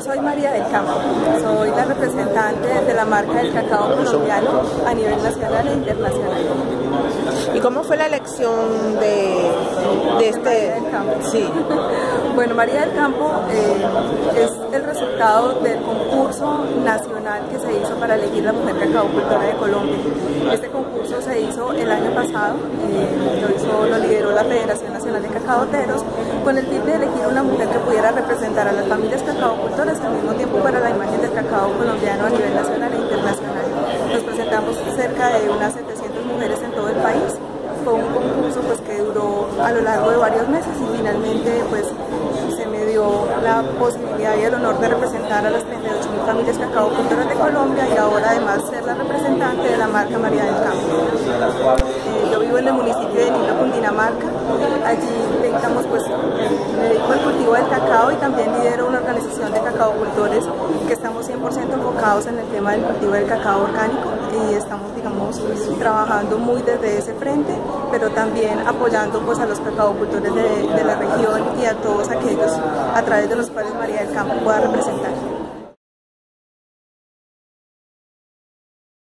soy María del Campo, soy la representante de la marca del cacao colombiano a nivel nacional e internacional. ¿Y cómo fue la elección de, de este? María del Campo. Sí. Bueno, María del Campo eh, es el resultado del concurso nacional que se hizo para elegir la mujer cacaucultora de Colombia. Este concurso se hizo el año pasado, eh, lo, hizo, lo lideró la Federación Nacional de Cacaoteros, con el fin de elegir una mujer que pudiera representar a las familias cacaocultoras y al mismo tiempo para la imagen del cacao colombiano a nivel nacional e internacional. Nos presentamos cerca de unas 700 mujeres en todo el país. Fue un concurso pues, que duró a lo largo de varios meses y finalmente pues, se me dio la posibilidad y el honor de representar a las 38.000 familias cacaocultoras de Colombia y ahora además ser la representante de la marca María del Campo. Eh, yo vivo en el municipio de Nino, Cundinamarca. Allí dedicamos, pues, me dedico al cultivo del y también lidero una organización de cacaocultores que estamos 100% enfocados en el tema del cultivo del cacao orgánico y estamos, digamos, trabajando muy desde ese frente, pero también apoyando pues, a los cacaocultores de, de la región y a todos aquellos a través de los cuales María del Campo pueda representar.